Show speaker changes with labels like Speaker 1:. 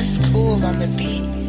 Speaker 1: Just cool on the beat.